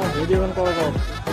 아, 미디움 떨어져.